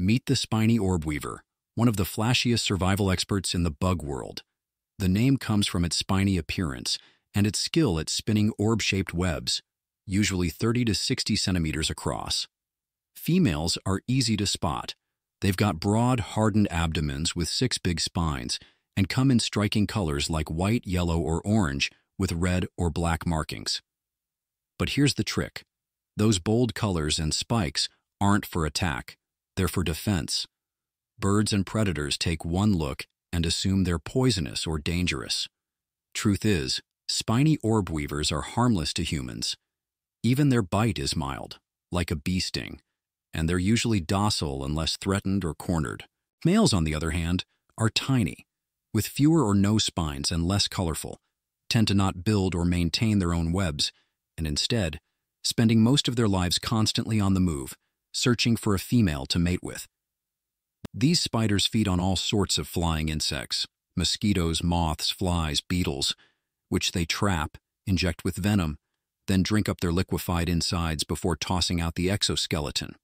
Meet the spiny orb weaver, one of the flashiest survival experts in the bug world. The name comes from its spiny appearance and its skill at spinning orb-shaped webs, usually 30 to 60 centimeters across. Females are easy to spot. They've got broad, hardened abdomens with six big spines and come in striking colors like white, yellow, or orange with red or black markings. But here's the trick. Those bold colors and spikes aren't for attack, they're for defense. Birds and predators take one look and assume they're poisonous or dangerous. Truth is, spiny orb weavers are harmless to humans. Even their bite is mild, like a bee sting, and they're usually docile unless threatened or cornered. Males, on the other hand, are tiny, with fewer or no spines and less colorful, tend to not build or maintain their own webs, and instead, spending most of their lives constantly on the move, searching for a female to mate with. These spiders feed on all sorts of flying insects, mosquitoes, moths, flies, beetles, which they trap, inject with venom, then drink up their liquefied insides before tossing out the exoskeleton.